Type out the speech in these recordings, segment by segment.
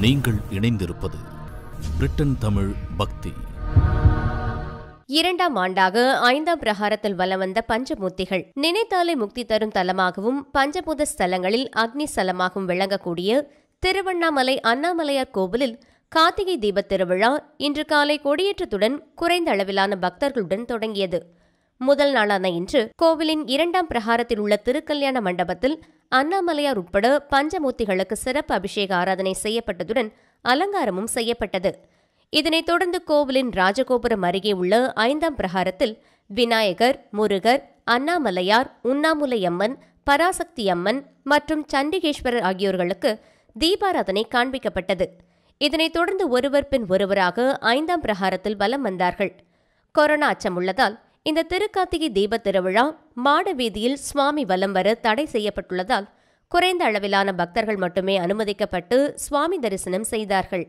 நீங்கள் இணைந்திருப்பது பிரிட்டன் தமிழ் பக்தி. இரண்டாம் ஆண்டாக ஐந்தாம் பிரகாரத்தில் வலம் வந்த பஞ்சமூர்த்திகள் நினைத்தாலே முக்தி தரும் தலமாகவும் பஞ்சபூத ஸ்தலங்களில் அக்னி ஸ்தலமாகவும் விளங்கக்கூடிய திருவண்ணாமலை அண்ணாமலையார் கோவிலில் கார்த்திகை தீபத் திருவிழா இன்று காலை கொடியேற்றத்துடன் குறைந்த அளவிலான பக்தர்களுடன் தொடங்கியது. முதல் நாளான இன்று கோவிலின் இரண்டாம் பிரகாரத்தில் உள்ள திருக்கல்யாண மண்டபத்தில் அண்ணாமலையார் உட்பட பஞ்சமூர்த்திகளுக்கு சிறப்பு அபிஷேக ஆராதனை செய்யப்பட்டதுடன் அலங்காரமும் செய்யப்பட்டது. இதனைத் தொடர்ந்து கோவிலின் ராஜகோபுரம் அருகே உள்ள ஐந்தாம் பிரகாரத்தில் விநாயகர் முருகர் அண்ணாமலையார் உண்ணாமுலை அம்மன் பராசக்தி அம்மன் மற்றும் சண்டிகேஸ்வரர் ஆகியோர்களுக்கு தீபாராதனை காண்பிக்கப்பட்டது. இதனைத் தொடர்ந்து ஒருவர் பின் ஒருவராக ஐந்தாம் பிரகாரத்தில் வலம் வந்தார்கள். கொரோனா அச்சம் உள்ளதால் இந்த திருக்கார்த்திகை தீபத் திருவிழா மாட வீதியில் சுவாமி வலம் வர தடை செய்யப்பட்டுள்ளதால் குறைந்த அளவிலான பக்தர்கள் மட்டுமே அனுமதிக்கப்பட்டு சுவாமி தரிசனம் செய்தார்கள்.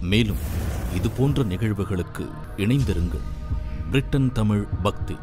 மேலும் இது போன்ற நிகழ்வுகளுக்கு இணைந்திருங்கள். பிரிட்டன் தமிழ் பக்தி.